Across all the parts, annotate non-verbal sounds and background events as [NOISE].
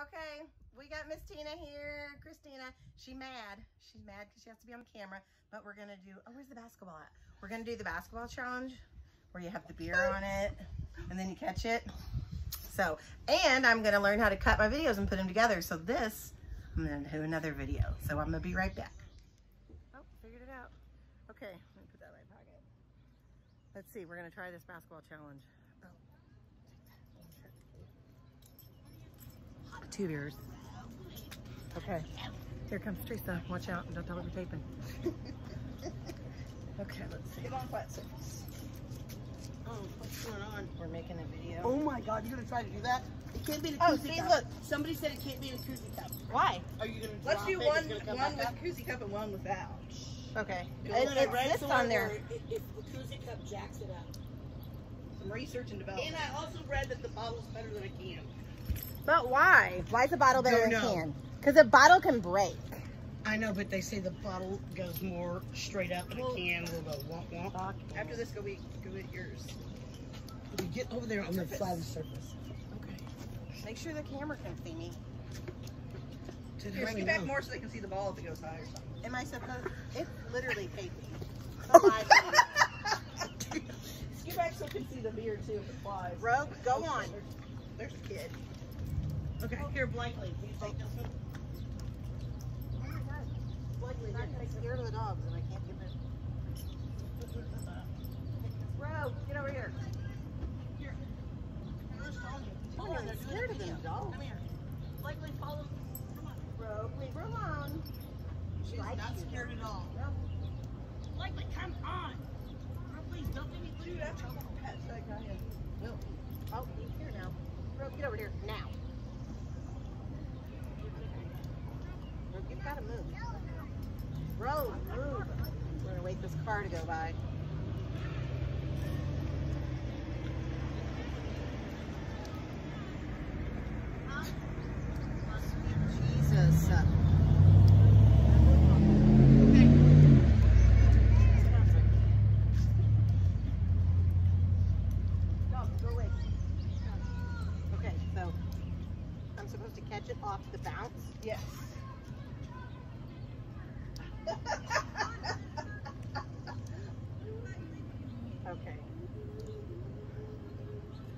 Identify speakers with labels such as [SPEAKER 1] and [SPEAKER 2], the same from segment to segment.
[SPEAKER 1] Okay, we got Miss Tina here, Christina. She mad. She's mad because she has to be on camera. But we're gonna do. Oh, where's the basketball at? We're gonna do the basketball challenge, where you have the beer on it, and then you catch it. So, and I'm gonna learn how to cut my videos and put them together. So this, I'm gonna do another video. So I'm gonna be right back. Oh, figured it out. Okay, let me put that in my pocket. Let's see. We're gonna try this basketball challenge. Two beers. Okay. Here comes Teresa. Watch out and don't tell her we're taping. [LAUGHS] okay, let's see.
[SPEAKER 2] Get on flat surface.
[SPEAKER 1] Oh, what's going on? We're making a video.
[SPEAKER 2] Oh my god, you're gonna try to do that? It can't be in a
[SPEAKER 1] Oh, see,
[SPEAKER 2] cup.
[SPEAKER 1] look.
[SPEAKER 2] Somebody said it can't be in a koozie cup.
[SPEAKER 1] Why?
[SPEAKER 2] Are you gonna
[SPEAKER 3] Let's do one,
[SPEAKER 2] It's gonna come
[SPEAKER 3] one with
[SPEAKER 2] back up?
[SPEAKER 3] koozie cup and one without.
[SPEAKER 1] Okay.
[SPEAKER 2] And
[SPEAKER 1] And it
[SPEAKER 2] read
[SPEAKER 1] sits
[SPEAKER 2] somewhere
[SPEAKER 1] on there.
[SPEAKER 2] where If the koozie cup jacks it up.
[SPEAKER 3] Some research and development.
[SPEAKER 2] And I also read that the bottle's better than a can.
[SPEAKER 1] But why? Why is a bottle better than a
[SPEAKER 2] know.
[SPEAKER 1] can? Because a bottle can break.
[SPEAKER 2] I know, but they say the bottle goes more straight up, and
[SPEAKER 3] Well-
[SPEAKER 2] a can will go womp womp.
[SPEAKER 3] After this, go eat, go eat yours.
[SPEAKER 2] We get over there on the flattest surface.
[SPEAKER 1] Okay. Make sure the camera can see me.
[SPEAKER 2] To
[SPEAKER 3] Here,
[SPEAKER 2] hell
[SPEAKER 3] scoot back more so they can see the ball if it goes high or something.
[SPEAKER 1] Am I supposed? It's literally taping. [LAUGHS] Oh.
[SPEAKER 3] Scoot back so they can see the beer too if it flies.
[SPEAKER 1] Rogue, go oh, on.
[SPEAKER 3] There's a kid.
[SPEAKER 2] Okay, here, Blakely, can you take this one?
[SPEAKER 1] Luckily, I'm scared of the dogs and I can't get them. Rogue, get over here. Here. Oh, I'm scared of them dogs.
[SPEAKER 2] Come here. Blakely, follow. Come on.
[SPEAKER 1] Rogue, leave her alone.
[SPEAKER 2] She's
[SPEAKER 1] Like
[SPEAKER 2] not
[SPEAKER 1] you.
[SPEAKER 2] scared at all.
[SPEAKER 1] No.
[SPEAKER 2] Blakely, come on. Oh, please, don't give me
[SPEAKER 3] Dude,
[SPEAKER 2] food.
[SPEAKER 3] that's catch that guy in.
[SPEAKER 1] No. Oh, he's here now. Rogue, get over here now. You've got to move. Rogue, move. We're gonna wait this car to go by. Jesus. Go, go away. Okay, so I'm supposed to catch it off the bounce.
[SPEAKER 3] Yes.
[SPEAKER 1] Okay.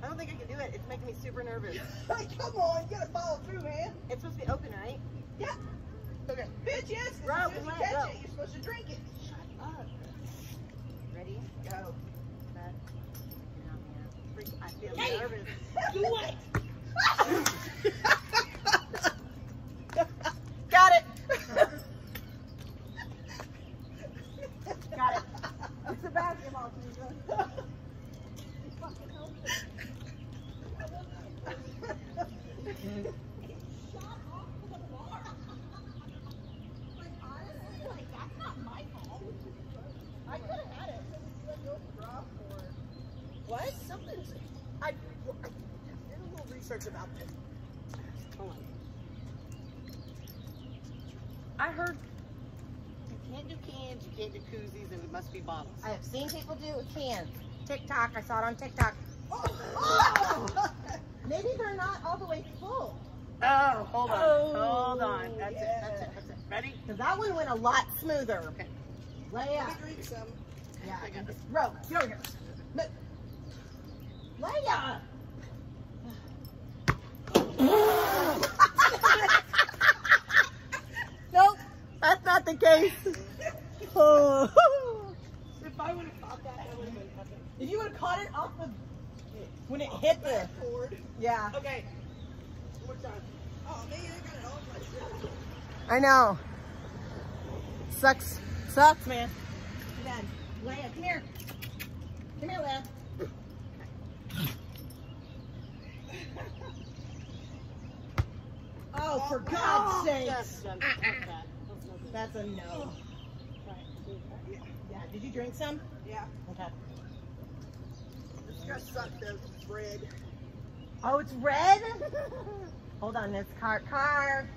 [SPEAKER 1] I don't think I can do it. It's making me super nervous. [LAUGHS]
[SPEAKER 3] Come on, you gotta follow through, man.
[SPEAKER 1] It's supposed to be open, right?
[SPEAKER 3] Yeah. Okay. Bitch, yes.
[SPEAKER 1] Bro,
[SPEAKER 3] as soon as you catch
[SPEAKER 1] go.
[SPEAKER 3] it, you're supposed to drink it.
[SPEAKER 1] Shut up. Ready?
[SPEAKER 3] Go.
[SPEAKER 1] Set. Now, yeah. Freak- I feel
[SPEAKER 2] Hey!
[SPEAKER 1] nervous. [LAUGHS]
[SPEAKER 2] Do it. [LAUGHS]
[SPEAKER 1] Got it. Got it. It's a basketball, Teresa. I could have had it.
[SPEAKER 2] What? Something's. I, I did a little research about this. I heard you can't do cans, you can't do koozies, and it must be bottles.
[SPEAKER 1] I have seen people do it with cans. TikTok, I saw it on TikTok. Oh, oh! [LAUGHS] Maybe they're not all the way full.
[SPEAKER 2] Oh, hold on.
[SPEAKER 3] Oh,
[SPEAKER 2] hold on. That's it. That's it. That's it. Ready?
[SPEAKER 1] Because that one went a lot smoother.
[SPEAKER 2] Okay.
[SPEAKER 1] Lay
[SPEAKER 3] Let me drink some.
[SPEAKER 1] Yeah.
[SPEAKER 2] I got this.
[SPEAKER 1] Bro, get over here. Look. Lay up. [LAUGHS] nope, that's not the case. Oh. [LAUGHS]
[SPEAKER 2] If I would have caught that, that would have been perfect.
[SPEAKER 1] If you would have caught it off the when it hit the
[SPEAKER 3] Cord.
[SPEAKER 1] yeah.
[SPEAKER 2] Okay. One more time.
[SPEAKER 3] Oh, man, I got it all my.
[SPEAKER 1] I know. Sucks. Sucks, man. Too bad. Leia, come here. Come here, Leia. [LAUGHS] Oh, for God's sake. Ah.
[SPEAKER 2] That. That's no good.
[SPEAKER 1] That's a no. Yeah, did you drink some?
[SPEAKER 3] Yeah.
[SPEAKER 1] Okay.
[SPEAKER 3] It's gonna suck though, 'cause it's red.
[SPEAKER 1] Oh, it's red? [LAUGHS] Hold on, this car, car.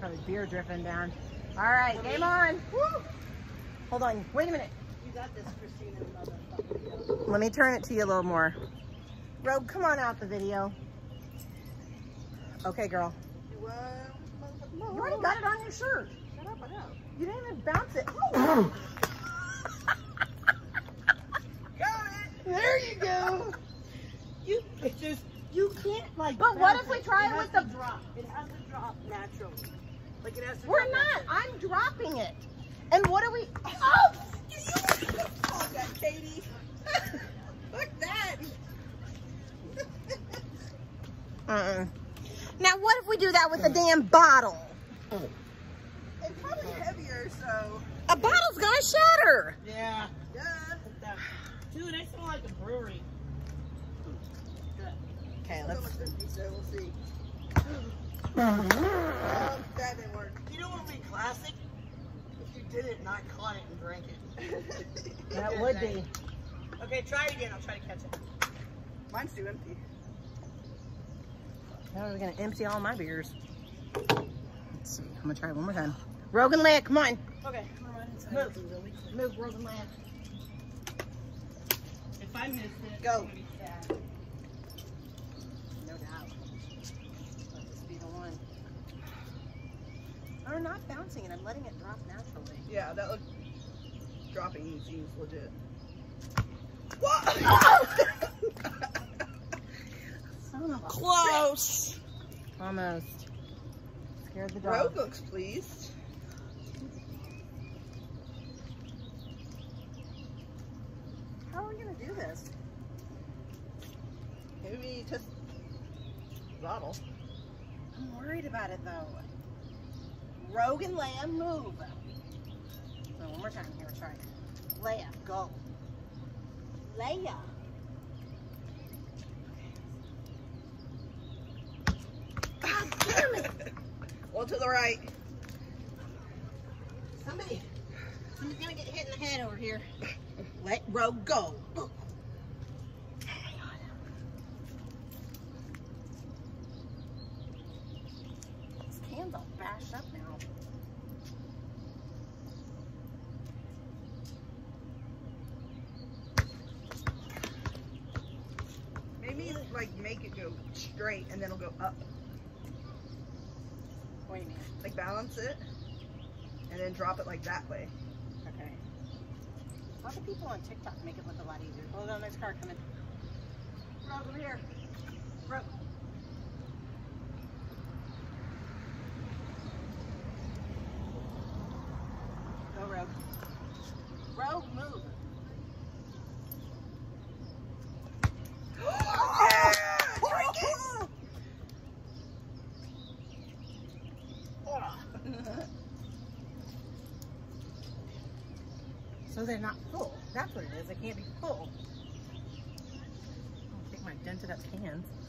[SPEAKER 1] Probably beer dripping down. All right, game on. Woo. Hold on, wait a minute.
[SPEAKER 2] You got this, Christina.
[SPEAKER 1] Let me turn it to you a little more. Rogue, come on out the video. Okay, girl.
[SPEAKER 2] You, uh,
[SPEAKER 1] You already got it on your shirt.
[SPEAKER 2] Shut up, I know.
[SPEAKER 1] You didn't even bounce it.
[SPEAKER 2] Got [CLEARS THROAT] it.
[SPEAKER 1] there you go.
[SPEAKER 2] You, it's just, you can't like.
[SPEAKER 1] But what if we try
[SPEAKER 2] it
[SPEAKER 1] it with the-
[SPEAKER 2] drop? It has to drop naturally. Like it has to.
[SPEAKER 1] We're
[SPEAKER 2] drop
[SPEAKER 1] not.
[SPEAKER 2] naturally.
[SPEAKER 1] I'm dropping it. And what are we? Oh!
[SPEAKER 2] Fuck oh, [LAUGHS] that, Katy.
[SPEAKER 1] Fuck that. Uh-uh. Now, what if we do that with a damn bottle?
[SPEAKER 2] It's probably heavier, so.
[SPEAKER 1] A bottle's gonna shatter.
[SPEAKER 2] Yeah.
[SPEAKER 3] Yeah.
[SPEAKER 2] Dude, I smell like a brewery.
[SPEAKER 1] Okay, let's.
[SPEAKER 3] almost 50, so we'll see. Oh, [LAUGHS] that didn't work.
[SPEAKER 2] You know what would be classic? If you did it, not caught it and drank it. [LAUGHS]
[SPEAKER 1] That would be.
[SPEAKER 2] Okay, try it again. I'll try to catch it.
[SPEAKER 3] Mine's too empty.
[SPEAKER 1] Now we're gonna empty all my beers. Let's see. I'm gonna try it one more time. Rogan Land, come on.
[SPEAKER 2] Okay.
[SPEAKER 1] Move. Move, Rogan Land.
[SPEAKER 2] If I missed it,
[SPEAKER 3] Go.
[SPEAKER 2] I'm gonna be sad.
[SPEAKER 1] No doubt. Let this be the one. I'm not bouncing it. I'm letting it drop naturally.
[SPEAKER 3] Yeah, that look dropping seems legit.
[SPEAKER 1] Son of a
[SPEAKER 2] Close.
[SPEAKER 1] Almost. Scared the dog.
[SPEAKER 3] Rogue looks pleased.
[SPEAKER 1] How are we gonna do this?
[SPEAKER 3] Maybe just bottle.
[SPEAKER 1] I'm worried about it though. Rogan Lamb, move. So one more time here, try it. Leia, go. Leia. God damn it! [LAUGHS]
[SPEAKER 3] Well, to the right.
[SPEAKER 1] Somebody, somebody's gonna get hit in the head over here. Let Rogue go. Oh can's all bashed up now.
[SPEAKER 3] Maybe like make it go straight and then it'll go up.
[SPEAKER 1] Wait a minute.
[SPEAKER 3] Like balance it and then drop it like that way.
[SPEAKER 1] Okay. A lot of people on TikTok make it look a lot easier. Hold on, there's a car coming. Rogue, over here. Rogue. Go. Rogue, move. Mm-hmm. So they're not full. That's what it is. They can't be full. I'll take my dented up cans.